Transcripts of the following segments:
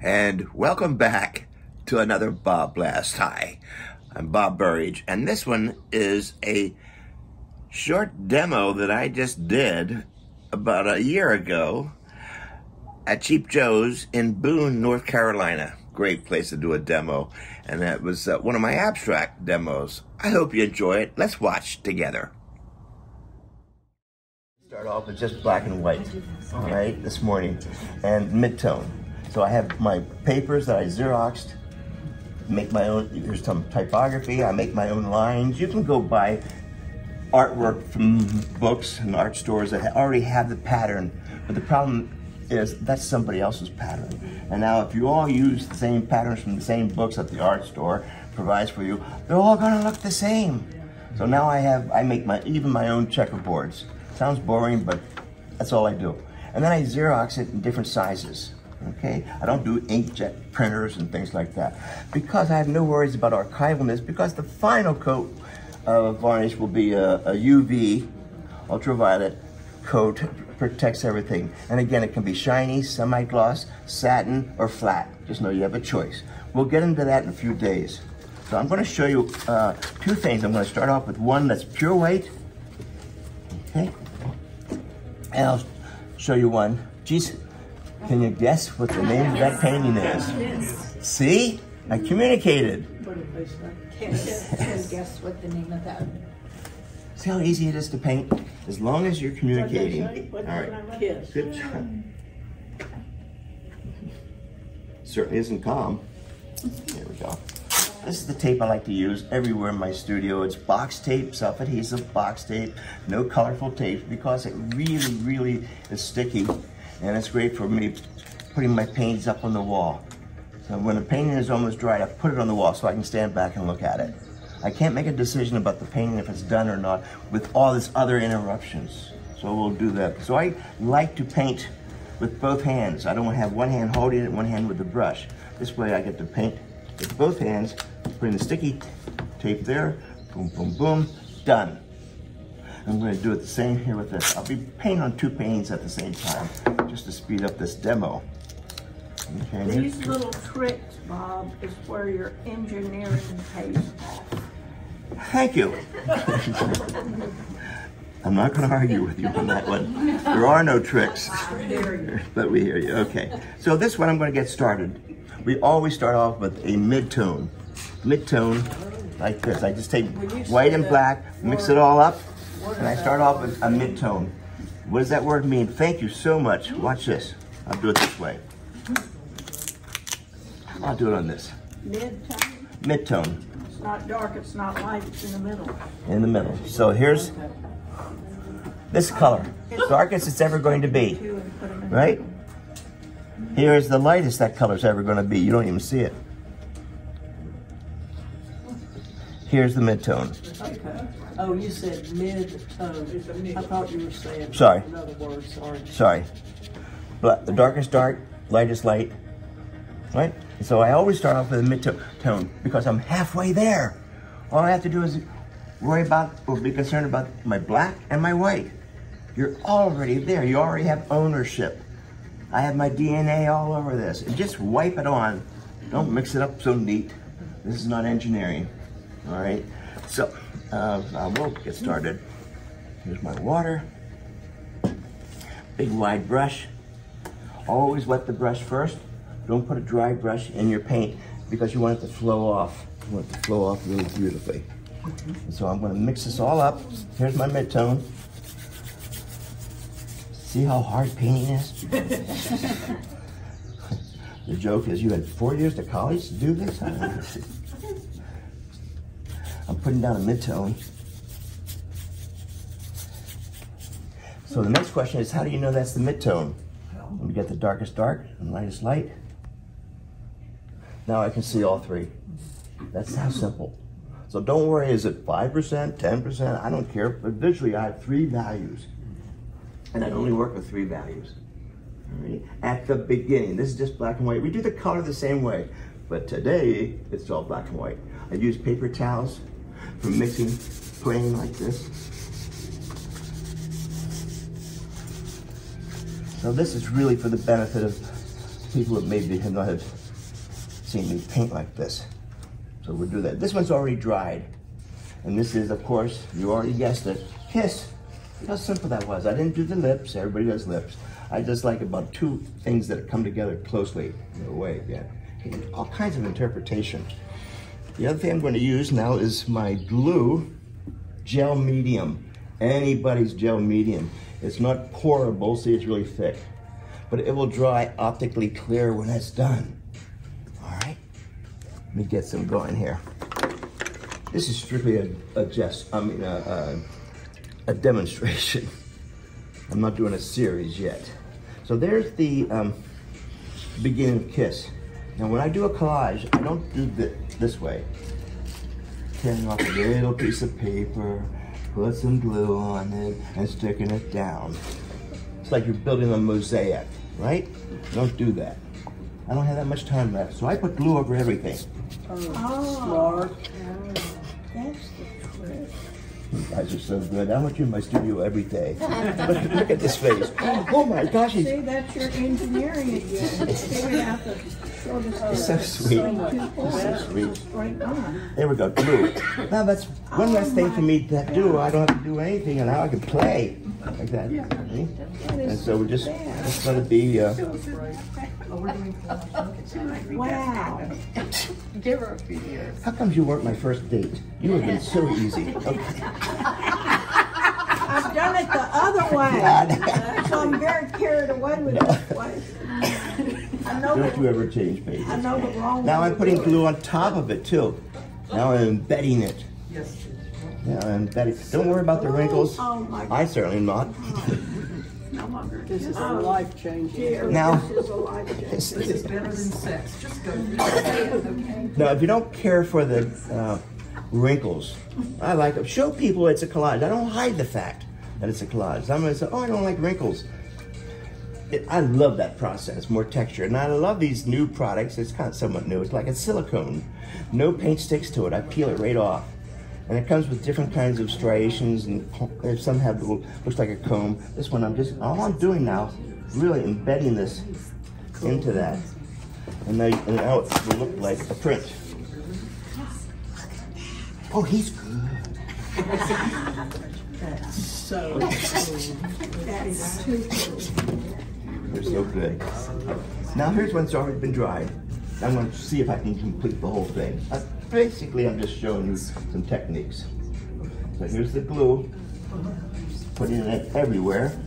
and welcome back to another Bob Blast. Hi, I'm Bob Burridge, and this one is a short demo that I just did about a year ago at Cheap Joe's in Boone, North Carolina. Great place to do a demo, and that was uh, one of my abstract demos. I hope you enjoy it. Let's watch together. Start off with just black and white, all right, this morning, and midtone. So I have my papers that I Xeroxed, make my own, there's some typography, I make my own lines. You can go buy artwork from books and art stores that already have the pattern, but the problem is that's somebody else's pattern. And now if you all use the same patterns from the same books that the art store provides for you, they're all gonna look the same. So now I have, I make my, even my own checkerboards. Sounds boring, but that's all I do. And then I Xerox it in different sizes okay? I don't do inkjet printers and things like that because I have no worries about archivalness because the final coat of varnish will be a, a UV, ultraviolet coat, protects everything. And again, it can be shiny, semi-gloss, satin, or flat. Just know you have a choice. We'll get into that in a few days. So I'm gonna show you uh, two things. I'm gonna start off with one that's pure white, okay? And I'll show you one. Geez, can you guess what the name of that painting is? See? I communicated. Can guess what the name of that? See how easy it is to paint? As long as you're communicating. All right. Good job. Certainly isn't calm. There we go. This is the tape I like to use everywhere in my studio. It's box tape, self-adhesive box tape, no colorful tape because it really, really is sticky and it's great for me putting my paintings up on the wall. So when the painting is almost dried, I put it on the wall so I can stand back and look at it. I can't make a decision about the painting if it's done or not with all this other interruptions. So we'll do that. So I like to paint with both hands. I don't have one hand holding it, one hand with the brush. This way I get to paint with both hands, putting the sticky tape there, boom, boom, boom, done. I'm going to do it the same here with this. I'll be painting on two paintings at the same time, just to speed up this demo. Okay, These little tricks, Bob, is where your engineering pays off. Thank you. I'm not going to argue with you on that one. There are no tricks. but we hear you. Okay. So this one I'm going to get started. We always start off with a mid-tone. Mid-tone like this. I just take white and black, mix it all up, and I start off with a mid-tone. What does that word mean? Thank you so much. Watch this. I'll do it this way. I'll do it on this. Mid-tone? Mid-tone. It's not dark, it's not light, it's in the middle. In the middle. So here's this color. Darkest it's ever going to be. Right? Here's the lightest that color's ever going to be. You don't even see it. Here's the mid-tone. Okay. Oh, you said mid-tone. Um, I thought you were saying sorry. another word, sorry. Sorry. But the darkest dark, lightest light, right? So I always start off with a mid-tone because I'm halfway there. All I have to do is worry about or be concerned about my black and my white. You're already there. You already have ownership. I have my DNA all over this. And just wipe it on. Don't mix it up so neat. This is not engineering. All right. So uh, I will get started. Here's my water. Big wide brush. Always wet the brush first. Don't put a dry brush in your paint because you want it to flow off. You want it to flow off really beautifully. So I'm going to mix this all up. Here's my mid-tone. See how hard painting is? the joke is you had four years to college to do this? I'm putting down a mid-tone. So the next question is, how do you know that's the mid-tone? We get the darkest dark and lightest light. Now I can see all three. That's how simple. So don't worry, is it 5%, 10%? I don't care, but visually I have three values. And I only work with three values. Right? At the beginning, this is just black and white. We do the color the same way, but today it's all black and white. I use paper towels for mixing, playing like this. So this is really for the benefit of people that maybe have not have seen me paint like this. So we'll do that. This one's already dried. And this is, of course, you already guessed it, Kiss. Look how simple that was. I didn't do the lips. Everybody does lips. I just like about two things that come together closely in a way. Yeah. All kinds of interpretation. The other thing I'm going to use now is my glue gel medium. Anybody's gel medium. It's not pourable, see it's really thick. But it will dry optically clear when it's done. All right, let me get some going here. This is strictly a, a just, I mean, a, a, a, demonstration. I'm not doing a series yet. So there's the um, beginning of Kiss. Now when I do a collage, I don't do the, this way. Tearing off a little piece of paper, put some glue on it, and sticking it down. It's like you're building a mosaic, right? Don't do that. I don't have that much time left, so I put glue over everything. Oh, oh. smart. Oh. Guys are so good. I want you in my studio every day. look, look at this face. Oh my gosh, he's See, that's your engineering again. Figured out the shortest so sweet. So sweet. There we go, glue. Now that's one less thing for me to do. I don't have to do anything, and now I can play like that. And so we're just it's going to be. Uh, Oh, wow. Give her a few years. how comes you weren't my first date? You would have been so easy. Okay. I've done it the other way. So I'm very carried away with this way. I know Don't you ever change pages. I know the wrong Now I'm putting glue on top of it too. Now I'm embedding it. Yes. Yeah, I'm embedding. Don't worry about the oh, wrinkles. Oh my I certainly am not. No longer. This is a life changing. Now- This is a life changer. This is- better than sex. Just go. okay. Now, if you don't care for the uh, wrinkles, I like them. Show people it's a collage. I don't hide the fact that it's a collage. I'm gonna say, oh, I don't like wrinkles. It, I love that process, more texture. And I love these new products. It's kind of somewhat new. It's like a silicone. No paint sticks to it. I peel it right off. And it comes with different kinds of striations and some have looks like a comb. This one I'm just, all I'm doing now, is really embedding this into that. And now, and now it will look like a print. Oh, he's good. So, That is too cool. They're so good. Now here's one's already been dried. I'm going to see if I can complete the whole thing. Uh, basically, I'm just showing you some techniques. So here's the glue. Putting it everywhere.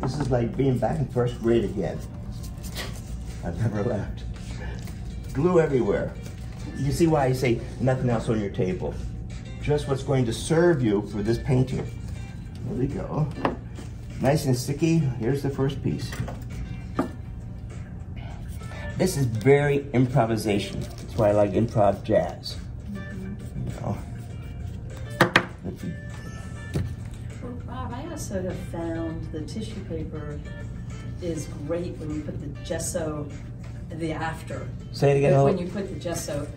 This is like being back in first grade again. I've never left. Glue everywhere. You see why I say nothing else on your table. Just what's going to serve you for this painting. There we go. Nice and sticky. Here's the first piece. This is very improvisation. That's why I like improv jazz. You know. Well, Rob, I also have found the tissue paper is great when you put the gesso, the after. Say it again. When you put the gesso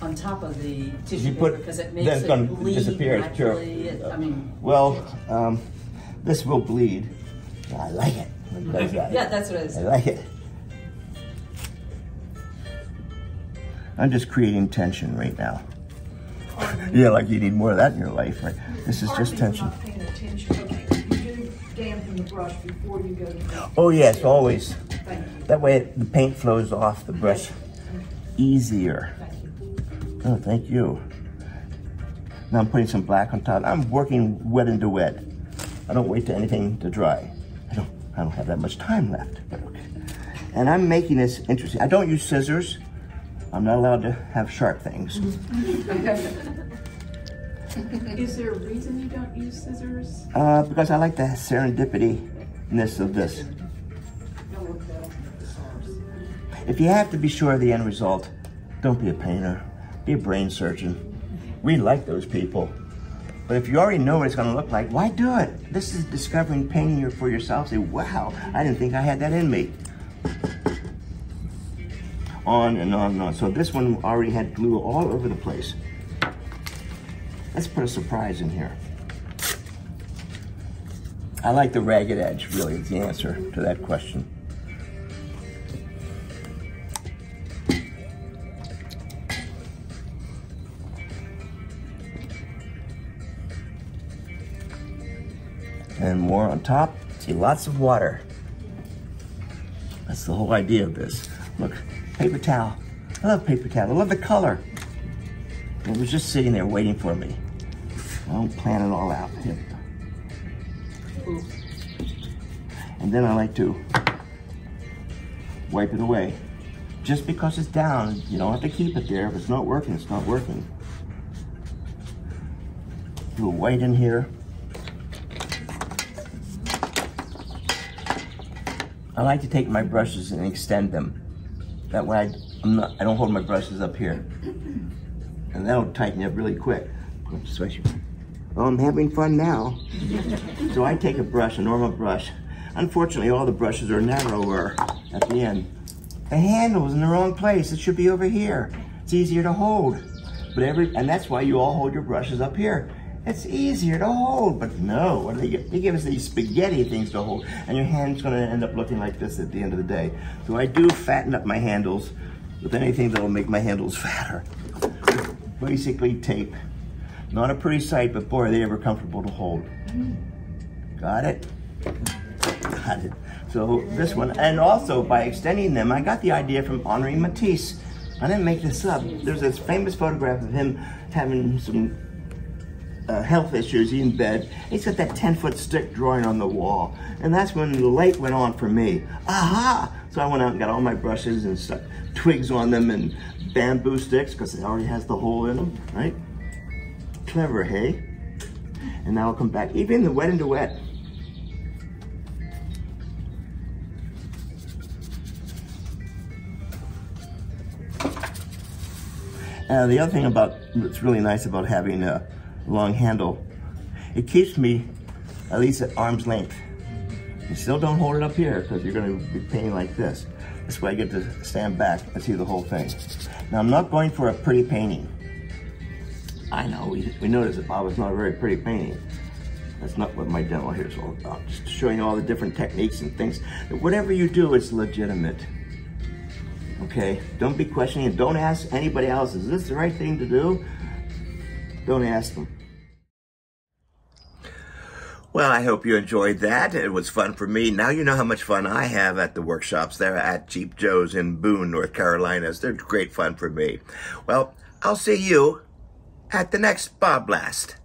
on top of the tissue You put- paper, because it then makes it's gonna it bleed disappear, it's naturally. It- I mean, Well, um, this will bleed. I like it. when it does that. yeah, that's what I I like it. I'm just creating tension right now. Yeah, like you need more of that in your life, right? This is just tension. Not paying attention. Okay, you do dampen the brush before you go to. Oh yes, always. That way the paint flows off the brush easier. Thank you. Oh, thank you. Now I'm putting some black on top. I'm working wet into wet. I don't wait to anything to dry. I don't, I don't have that much time left, but okay. And I'm making this interesting. I don't use scissors. I'm not allowed to have sharp things. Is there a reason you don't use scissors? Uh, because I like the serendipity-ness of this. If you have to be sure of the end result, don't be a painter. Be a brain surgeon. We like those people. But if you already know what it's going to look like, why do it? This is discovering painting for yourself. Say, wow, I didn't think I had that in me on and on and on. So this one already had glue all over the place. Let's put a surprise in here. I like the ragged edge, really, is the answer to that question. And more on top, see lots of water. That's the whole idea of this. Look, paper towel. I love paper towel. I love the color. It was just sitting there waiting for me. I don't plan it all out. Here. And then I like to wipe it away. Just because it's down, you don't have to keep it there. If it's not working, it's not working. A white in here. I like to take my brushes and extend them. That way I, I'm not, I don't hold my brushes up here. And that'll tighten up really quick. Well, I'm having fun now. so I take a brush, a normal brush. Unfortunately, all the brushes are narrower at the end. The handle is in the wrong place. It should be over here. It's easier to hold. But every, and that's why you all hold your brushes up here. It's easier to hold, but no, what do they give? They give us these spaghetti things to hold, and your hand's gonna end up looking like this at the end of the day. So I do fatten up my handles with anything that'll make my handles fatter. Basically tape. Not a pretty sight, but boy, are they ever comfortable to hold. Got it? Got it. So this one, and also by extending them, I got the idea from Henri Matisse. I didn't make this up. There's this famous photograph of him having some uh, health issues, in bed. He's got that 10 foot stick drawing on the wall. And that's when the light went on for me. Aha! So I went out and got all my brushes and stuck twigs on them and bamboo sticks because it already has the hole in them, right? Clever, hey? And now I'll come back, even the wet and the wet. Uh, the other thing about, what's really nice about having a long handle. It keeps me at least at arm's length. You still don't hold it up here because you're going to be painting like this. This way I get to stand back and see the whole thing. Now I'm not going for a pretty painting. I know, we, we noticed that Bob is not a very pretty painting. That's not what my demo here is all about. Just showing you all the different techniques and things. Whatever you do, it's legitimate. Okay, don't be questioning. Don't ask anybody else, is this the right thing to do? Don't ask them. Well, I hope you enjoyed that. It was fun for me. Now you know how much fun I have at the workshops there at Cheap Joe's in Boone, North Carolina. They're great fun for me. Well, I'll see you at the next Bob Blast.